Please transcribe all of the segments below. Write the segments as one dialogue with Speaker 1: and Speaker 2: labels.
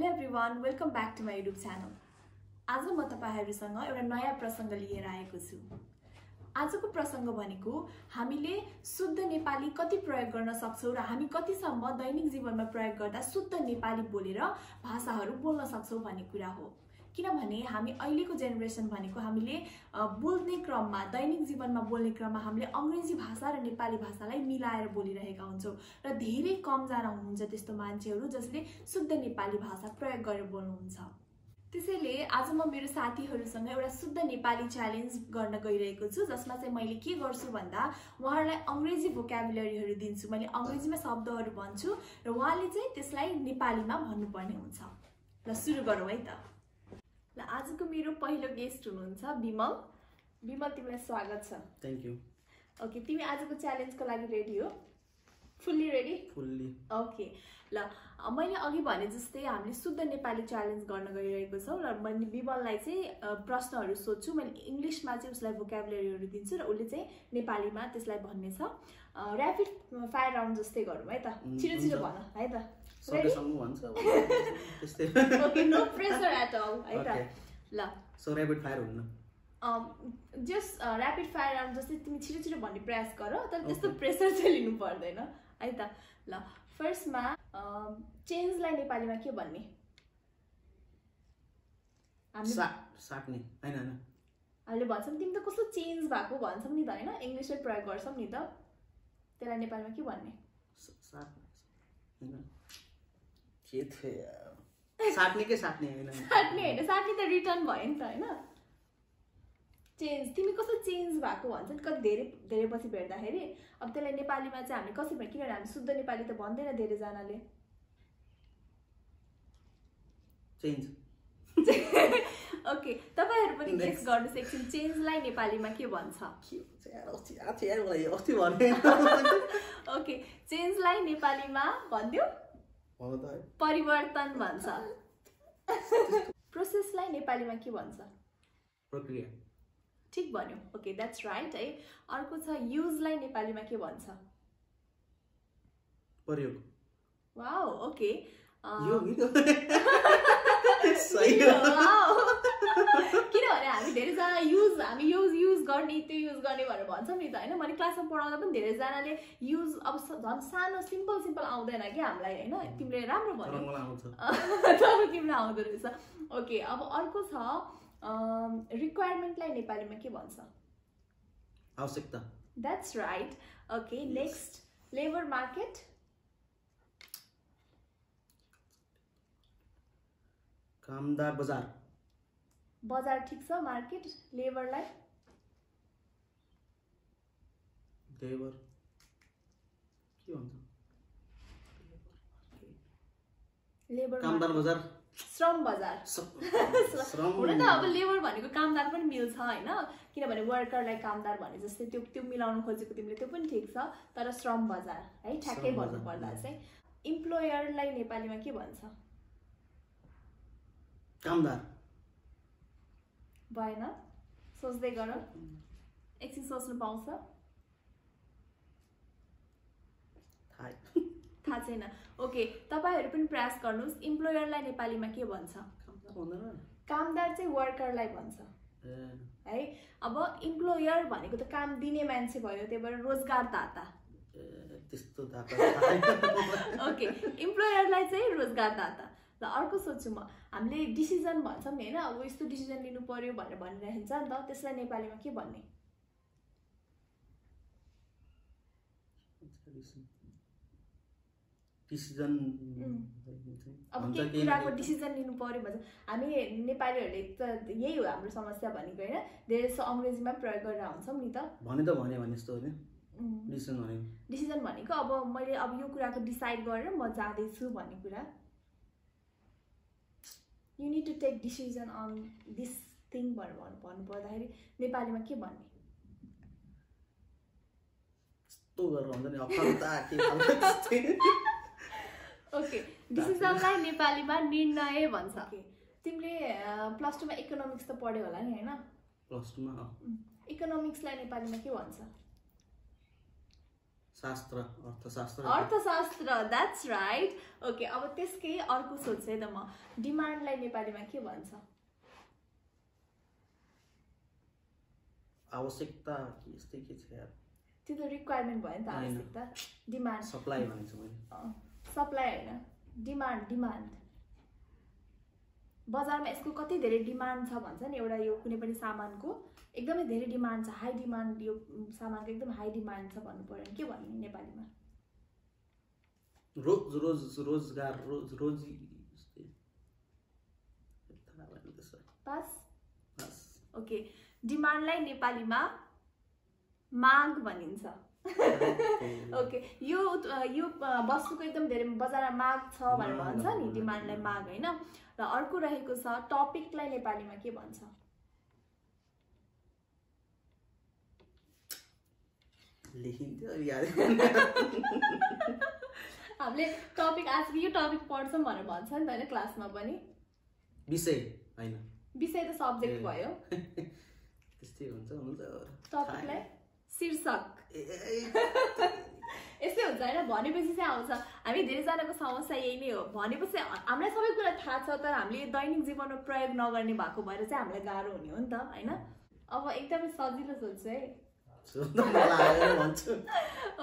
Speaker 1: Hello everyone welcome back to my YouTube channel आज म तपाईँहरूसँग एउटा नयाँ प्रसङ्ग लिएर आएको छु। आजको प्रसङ्ग भनेको हामीले शुद्ध नेपाली कति प्रयोग गर्न सक्छौँ र हामी कतिसम्म दैनिक जीवनमा प्रयोग गर्दा शुद्ध नेपाली बोलेर भाषाहरू बोल्न सक्छौँ भन्ने कुरा हो। किनभने हामी अहिलेको जेनेरेसन भनेको हामीले बोल्ने क्रममा दैनिक जीवनमा बोल्ने क्रममा हामीले अङ्ग्रेजी भाषा र नेपाली भाषालाई मिलाएर बोलिरहेका हुन्छौँ र धेरै कमजना हुनुहुन्छ त्यस्तो मान्छेहरू जसले शुद्ध नेपाली भाषा प्रयोग गरेर बोल्नुहुन्छ। त्यसैले आज म मेरो साथीहरूसँग एउटा शुद्ध नेपाली च्यालेन्ज गर्न गइरहेको छु जसमा चाहिँ मैले के गर्छु भन्दा उहाँहरूलाई अङ्ग्रेजी भोकाबुलरीहरू दिन्छु। मैले अङ्ग्रेजीमा शब्दहरू भन्छु र उहाँले चाहिँ त्यसलाई नेपालीमा भन्नुपर्ने हुन्छ। ल सुरु गरौँ है त। आजको मेरो पहिलो गेस्ट हुनुहुन्छ विमल विमल तिमीलाई स्वागत छ।
Speaker 2: थ्याङ्क यू
Speaker 1: ओके तिमी आजको च्यालेन्जको लागि रेडी हो? फुल्ली रेडी
Speaker 2: फुल्ली
Speaker 1: ओके ल मैले अघि भने जस्तै हामीले शुद्ध नेपाली च्यालेन्ज गर्न गइरहेको छौँ र मैले विमललाई चाहिँ प्रश्नहरू सोध्छु। मैले इङ्ग्लिसमा चाहिँ उसलाई भोकाबुलरीहरू दिन्छु र उसले चाहिँ नेपालीमा त्यसलाई भन्ने छ ऱ्यापिड फायर राउन्ड जस्तै गरौँ है त? छिटो छिटो। भन है त? नो प्रेसर एट अल है त? ल।
Speaker 2: सो ऱ्यापिड फायर हुन्न।
Speaker 1: जस्ट ऱ्यापिड फायर राउन्ड जस्तै तिमी छिटो छिटो भन्ने प्रयास गर तर त्यस्तो. प्रेसर चाहिँ लिनु पर्दैन है त? ल फर्स्टमा चेन्जलाई नेपालीमा के भन्ने? हामीले भन्छौँ तिमी त कस्तो चेन्ज भएको भन्छौँ नि त होइन? इङ्ग्लिसमै प्रयोग गर्छौँ नि त। त्यसलाई नेपालीमा के भन्ने?
Speaker 2: साट्ने होइन? साट्ने
Speaker 1: त रिटर्न भयो नि त होइन? चेन्ज तिमी कस्तो चेन्ज भएको भन्छ नि कति धेरै धेरै पछि भेट्दाखेरि। अब त्यसलाई नेपालीमा चाहिँ हामीले कसरी भन्यो किनभने हामी शुद्ध नेपाली त भन्दैन धेरैजनाले।
Speaker 2: चेन्ज
Speaker 1: ओके तपाईँहरू पनि गेस. गर्नुहोस् एकछिन चेन्जलाई नेपालीमा के भन्छ? ओके चेन्जलाई नेपालीमा भनिदियो
Speaker 2: है।
Speaker 1: परिवर्तन भन्छ। प्रोसेसलाई नेपालीमा के भन्छ?
Speaker 2: प्रक्रिया।
Speaker 1: ठिक भन्यो। ओके द्याट्स राइट है। अर्को छ युजलाई नेपालीमा के भन्छ?
Speaker 2: प्रयोग।
Speaker 1: वाउ ओके
Speaker 2: सही
Speaker 1: किनभने हामी धेरैजना युज हामी युज युज गर्ने त्यो युज गर्ने भनेर भन्छौँ नि त होइन? मैले क्लासमा पढाउँदा पनि धेरैजनाले युज अब झन् सानो सिम्पल सिम्पल आउँदैन कि हामीलाई होइन? तिमीले राम्रो भन्यो। तर तिमीलाई आउँदो रहेछ। ओके अब अर्को छ रिक्वायरमेन्टलाई नेपालीमा के भन्छ?
Speaker 2: आवश्यकता।
Speaker 1: That's right okay. Next labour market
Speaker 2: कामदार बजार।
Speaker 1: बजार ठिक छ मार्केट? लेबरलाई?
Speaker 2: लेबर। के भन्छ
Speaker 1: लेबर
Speaker 2: कामदार बजार।
Speaker 1: श्रम बजार। हुन त अब लेबर भनेको कामदार पनि मिल्छ होइन? किनभने वर्करलाई कामदार भने जस्तै त्यो त्यो मिलाउनु खोजेको तिमीले त्यो पनि ठिक छ तर श्रम बजार है? ठ्याक्कै भन्नुपर्दा। चाहिँ। इम्प्लोयरलाई नेपालीमा के भन्छ?
Speaker 2: कामदार।
Speaker 1: भएन सोच्दै गर एकछिन सोच्नु पाउँछ
Speaker 2: थाहा
Speaker 1: छैन. ओके तपाईँहरू पनि प्रयास गर्नुहोस् इम्प्लोयरलाई नेपालीमा के भन्छ?
Speaker 2: कामदार
Speaker 1: चाहिँ वर्करलाई भन्छ। है? अब इम्प्लोयर भनेको त काम दिने मान्छे भयो त्यही भएर रोजगारदाता
Speaker 2: त्यस्तो।
Speaker 1: ओके इम्प्लोयरलाई चाहिँ रोजगारदाता ल अर्को सोध्छु म। हामीले डिसिजन भन्छौँ नि होइन? अब यस्तो डिसिजन लिनु पर्यो भनेर भनिरहेको नि त त्यसलाई नेपालीमा के भन्ने?
Speaker 2: डिसिजन
Speaker 1: अब केही
Speaker 2: न
Speaker 1: कुराको। डिसिजन लिनु पर्यो भन्छ। हामी नेपालीहरूले त यही हो हाम्रो समस्या भनेको होइन? धेरै जस्तो अङ्ग्रेजीमा प्रयोग गरेर हुन्छौँ नि त।
Speaker 2: भने त भने भने जस्तो होइन डिसिजन
Speaker 1: भनेको अब मैले अब यो कुराको डिसाइड गरेर म जाँदैछु भन्ने कुरा। You need to take decision on this thing भनेर भन्नु भन्नु पर्दाखेरि नेपालीमा के भन्ने। ओके डिसिजनलाई नेपालीमा निर्णय भन्छ। तिमीले प्लस टूमा इकोनोमिक्स त पढ्यो होला नि होइन?
Speaker 2: प्लस टूमा
Speaker 1: इकोनोमिक्सलाई नेपालीमा के भन्छ?
Speaker 2: शास्त्र अर्थशास्त्र।
Speaker 1: अर्थशास्त्र द्याट्स राइट ओके अब त्यसकै अर्को सोध्छु है त म। डिमान्डलाई नेपालीमा के भन्छ?
Speaker 2: आवश्यकता कि यस्तै के छ यार?
Speaker 1: त्यो त रिक्वायरमेन्ट भयो नि त। आवश्यकता। डिमान्ड
Speaker 2: सप्लाई भनेको छु मैले
Speaker 1: सप्लाई होइन। डिमान्ड डिमान्ड बजारमा यसको कति धेरै डिमान्ड छ भन्छ नि एउटा यो कुनै पनि सामानको एकदमै धेरै डिमान्ड छ हाई डिमान्ड यो सामानको एकदम हाई डिमान्ड छ भन्नु पऱ्यो भने के भन्ने नेपालीमा?
Speaker 2: रोज रोज रोजगार रोज रोजी
Speaker 1: पास। ओके। डिमान्डलाई नेपालीमा माग भनिन्छ। ओके यो यो वस्तुको एकदम धेरै बजारमा माग छ भनेर भन्छ नि। डिमान्डलाई माग। होइन? र अर्को रहेको छ टपिकलाई नेपालीमा के भन्छ? हामीले टपिक आज यो टपिक पढ्छौँ भनेर भन्छ नि त होइन क्लासमा पनि?
Speaker 2: विषय होइन।
Speaker 1: विषय त सब्जेक्ट। भयो।
Speaker 2: त्यस्तै हुन्छ हुन्छ।
Speaker 1: टपिकलाई? शीर्षक। यस्तै हुन्छ होइन भनेपछि चाहिँ आउँछ। हामी धेरैजनाको समस्या यही नै हो। भनेपछि हामीलाई सबै कुरा थाहा छ तर हामीले दैनिक जीवनमा प्रयोग नगर्ने भएको भएर चाहिँ हामीलाई गाह्रो हुने हो नि त होइन? अब एकदमै सजिलो सोध्छु है।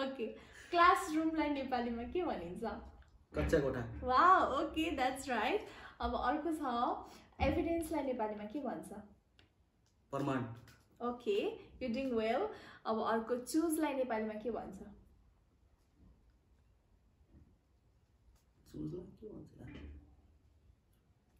Speaker 1: ओके क्लासरुमलाई नेपालीमा के भनिन्छ?
Speaker 2: कच्चा कोठा।
Speaker 1: वा ओके द्याट्स राइट अब अर्को छ एभिडेन्सलाई नेपालीमा के भन्छ?
Speaker 2: प्रमाण।
Speaker 1: ओके यु डिङ वेल अब अर्को चुजलाई नेपालीमा के भन्छ?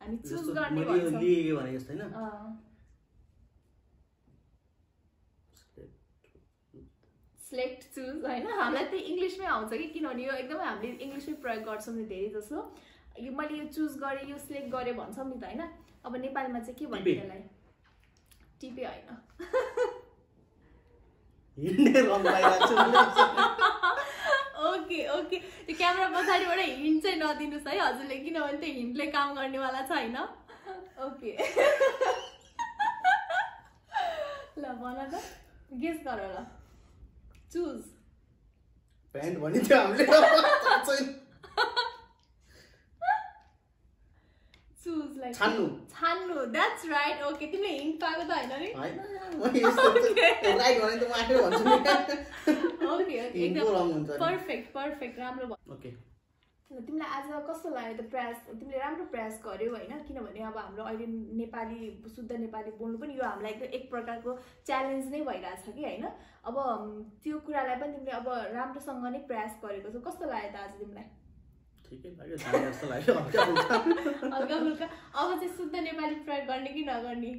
Speaker 1: हामी चुज गर्ने सिलेक्ट चुज होइन। हामीलाई त्यही इङ्ग्लिसमै आउँछ कि? किनभने यो एकदमै हामीले इङ्ग्लिसमै प्रयोग गर्छौँ नि धेरै जसो। यो मैले यो चुज गरेँ यो सिलेक्ट गरेँ भन्छौँ नि त होइन। अब नेपालीमा चाहिँ के भन्छ। त्यसलाई? टिपे होइन। Okay okay. त्यो क्यामेरा पछाडिबाट हिन्ट चाहिँ नदिनुहोस् है हजुरले। किनभने त्यो हिन्टले काम गर्नेवाला छैन ओके। ल भन त। गेस गर ल। चुज।
Speaker 2: प्यान्ट भन्ने थियो हामीले थाहा छैन।
Speaker 1: चुज लाइक
Speaker 2: छान्नु
Speaker 1: छान्नु द्याट्स राइट ओके तिमीले हिन्ट पाएको त होइन नि। पर्फेक्ट पर्फेक्ट राम्रो भयो। तिमीलाई आज कस्तो लाग्यो त प्रयास? तिमीले राम्रो प्रयास गर्यौ होइन? किनभने अब हाम्रो अहिले नेपाली शुद्ध नेपाली बोल्नु पनि यो हामीलाई एकदम एक प्रकारको च्यालेन्ज नै भइरहेछ कि होइन? अब त्यो कुरालाई पनि तिमीले अब राम्रोसँग नै प्रयास गरेको छौ। कस्तो लाग्यो त आज तिमीलाई?
Speaker 2: ठिकै लाग्यो जाने जस्तो लाग्यो हल्का फुल्का।
Speaker 1: हल्का फुल्का। अब चाहिँ शुद्ध नेपाली प्रयोग गर्ने कि नगर्ने?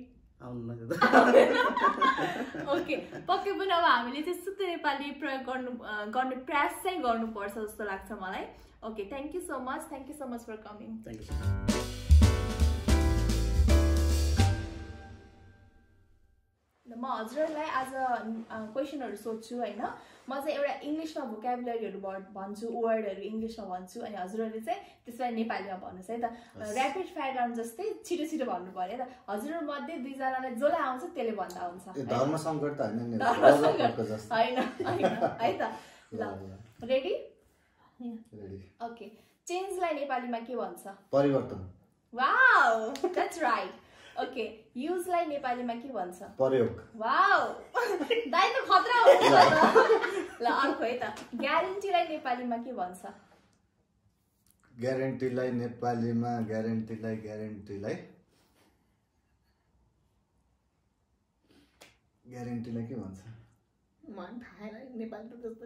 Speaker 1: ओके पक्कै पनि अब हामीले चाहिँ शुद्ध नेपाली प्रयोग गर्नु गर्ने प्रयास चाहिँ गर्नुपर्छ जस्तो लाग्छ मलाई। Okay thank you so much thank you so much for coming
Speaker 2: thank you
Speaker 1: म हजुरहरूलाई आज क्वेसनहरू सोध्छु होइन। म चाहिँ एउटा इङ्ग्लिसमा भोकेबुलरीहरू भन्छु वर्डहरू इङ्ग्लिसमा भन्छु अनि हजुरहरूले चाहिँ त्यसलाई नेपालीमा भन्नुहोस् है त। ऱ्यापिड फायर राउन्ड जस्तै छिटो छिटो भन्नु पऱ्यो है त। हजुरमध्ये दुईजनालाई जसलाई आउँछ त्यसले भन्दा हुन्छ।
Speaker 3: ए,
Speaker 1: है?
Speaker 3: धर्म सङ्कट त होइन
Speaker 1: है त।
Speaker 3: ल,
Speaker 1: रेडी
Speaker 3: रेडी
Speaker 1: ओके चेन्जलाई नेपालीमा के भन्छ?
Speaker 3: परिवर्तन।
Speaker 1: वाउ द्याट्स राइट ओके युजलाई नेपालीमा के भन्छ?
Speaker 3: प्रयोग।
Speaker 1: वाउ दाइ त खतरा हो। ल अर्को है त। ग्यारेन्टीलाई नेपालीमा के भन्छ?
Speaker 3: ग्यारेन्टीलाई नेपालीमा ग्यारेन्टीलाई ग्यारेन्टीलाई ग्यारेन्टीलाई के भन्छ?
Speaker 1: मन थाहा छैन, नेपाली त जस्तो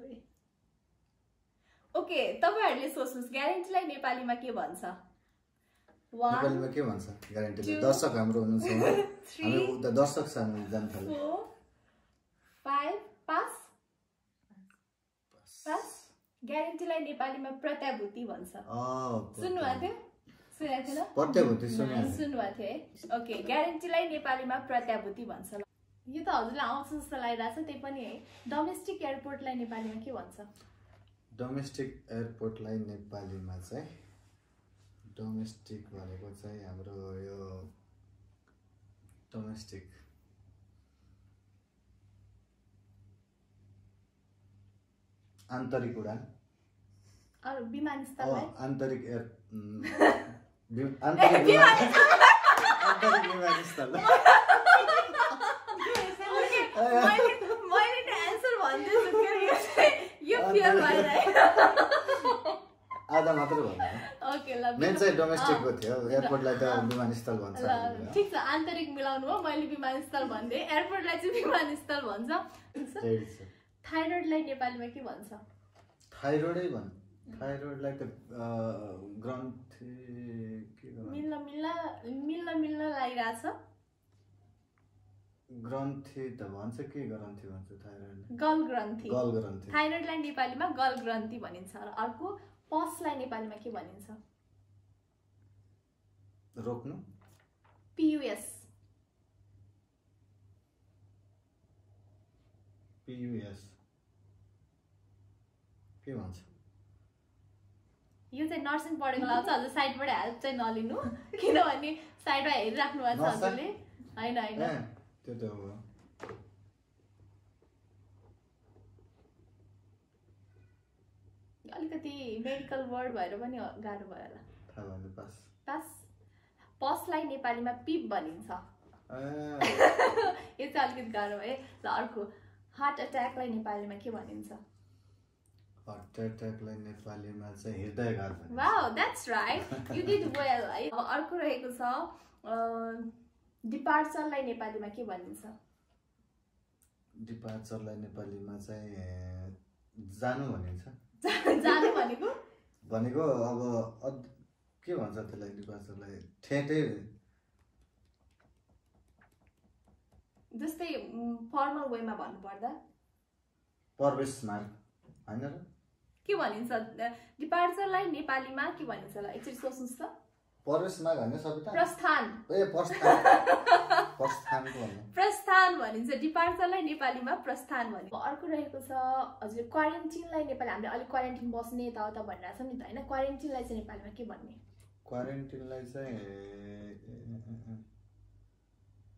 Speaker 1: ओके तपाईँहरूले सोच्नुहोस् ग्यारेन्टीलाई नेपालीमा के भन्छ?
Speaker 3: नेपालीमा के भन्छ? ग्यारेन्टीलाई
Speaker 1: two,
Speaker 3: दर्शक हाम्रो हुनुहुन्छ हामी उता दर्शक छ हामी जान थाल्यो।
Speaker 1: ग्यारेन्टीलाई नेपालीमा प्रत्याभूति भन्छ। सुन्नुभएको थियो? सुनेको थिएन
Speaker 3: प्रत्याभूति सुने
Speaker 1: सुन्नुभएको थियो है। ओके ग्यारेन्टीलाई नेपालीमा प्रत्याभूति भन्छ यो त हजुरलाई आउँछ जस्तो लागिरहेको छ त्यही पनि है। डोमेस्टिक एयरपोर्टलाई नेपालीमा के भन्छ?
Speaker 3: डोमेस्टिक एयरपोर्टलाई नेपालीमा चाहिँ डोमेस्टिक भनेको चाहिँ हाम्रो यो डोमेस्टिक आन्तरिक उडान आन्तरिक आन्तरिक विमानस्थल
Speaker 1: मैले त एन्सर भन्दैछु यो फेयर भइरहेको
Speaker 3: आधा मात्रै भन्नु मेन चाहिँ डोमेस्टिकको। थियो। एयरपोर्टलाई त विमानस्थल भन्छ
Speaker 1: ठिक छ आन्तरिक मिलाउनु हो मैले विमानस्थल भन्दै एयरपोर्टलाई चाहिँ विमानस्थल भन्छ। थाइरोइडलाई नेपालीमा के भन्छ?
Speaker 3: थाइरोइडै भन्। थाइरोइडलाई त ग्रन्थि?
Speaker 1: मिल्न मिल्न मिल्न मिल्न लागिरहेछ।
Speaker 3: ग्रन्थि त भन्छ के ग्रन्थि भन्छ थाइरोइडलाई
Speaker 1: गल ग्रन्थि
Speaker 3: गल ग्रन्थि
Speaker 1: थाइरोइडलाई नेपालीमा गल ग्रन्थि भनिन्छ। र अर्को पसलाई नेपालीमा के भनिन्छ?
Speaker 3: रोक्नु?
Speaker 1: पियुएस
Speaker 3: पियुएस के भन्छ?
Speaker 1: यो चाहिँ नर्सिङ पढेको लाग्छ हजुर साइडबाट हेल्प चाहिँ नलिनु। किनभने साइडमा हेरिराख्नु भएको छ? हजुरले। होइन होइन।
Speaker 3: त्यो त
Speaker 1: अलिकति मेडिकल वर्ड भएर पनि गाह्रो भयो होला।
Speaker 3: पास।
Speaker 1: पास? पसलाई नेपालीमा पिप भनिन्छ। यो चाहिँ अलिकति गाह्रो भयो। ल अर्को। हार्ट एट्याकलाई नेपालीमा के भनिन्छ?
Speaker 3: हार्ट एट्याकलाई नेपालीमा चाहिँ हृदयघात
Speaker 1: wow that's right you did well है। अब अर्को रहेको छ डिपार्चरलाई नेपालीमा के भनिन्छ?
Speaker 3: डिपार्चरलाई नेपालीमा चाहिँ जानु भनिन्छ।
Speaker 1: जानु भनेको?
Speaker 3: भनेको अब के भन्छ त्यसलाई डिपार्चरलाई ठेटै
Speaker 1: जस्तै फर्मल वेमा भन्नुपर्दा?
Speaker 3: प्रवेश मार्ग होइन र?
Speaker 1: के भनिन्छ? डिपार्चरलाई नेपालीमा के भनिन्छ ल एकचोटि सोच्नुहोस् त।
Speaker 3: प्रवेश मार्ग होइन सबै त
Speaker 1: प्रस्थान।
Speaker 3: ए प्रस्थान। प्रस्थानको भन्नु।
Speaker 1: प्रस्थान भनिन्छ। डिपार्चरलाई नेपालीमा प्रस्थान भनिन्छ अर्को रहेको छ हजुर क्वारेन्टिनलाई नेपाली हामीले अलिक क्वारेन्टिन बस्ने यताउता भनिरहेको छ नि त होइन? क्वारेन्टिनलाई चाहिँ नेपालीमा के भन्ने?
Speaker 3: क्वारेन्टिनलाई चाहिँ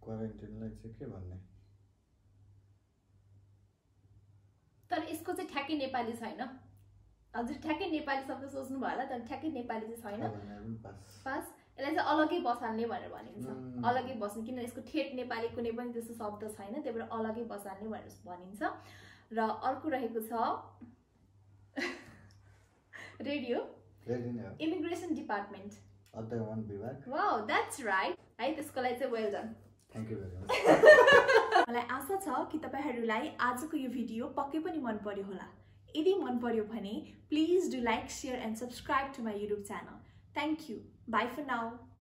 Speaker 3: क्वारेन्टिनलाई चाहिँ के भन्ने?
Speaker 1: तर यसको चाहिँ ठ्याक्कै नेपाली छैन। हजुर ठ्याक्कै नेपाली शब्द सोच्नु भयो होला तर ठ्याक्कै नेपाली चाहिँ छैन।
Speaker 3: पास।
Speaker 1: यसलाई चाहिँ अलग्गै बसाल्ने भनेर भनिन्छ. अलग्गै बस्ने किन यसको ठेट नेपाली कुनै पनि त्यस्तो शब्द छैन त्यही भएर अलग्गै बसाल्ने भनेर भनिन्छ। र अर्को रहेको छ radio. Immigration department that's right है त्यसको लागि चाहिँ वेल डन मलाई आशा छ कि तपाईँहरूलाई आजको यो भिडियो पक्कै पनि मन पर्यो होला। यदि मन पर्यो भने please do like share and subscribe to my YouTube channel thank you bye for now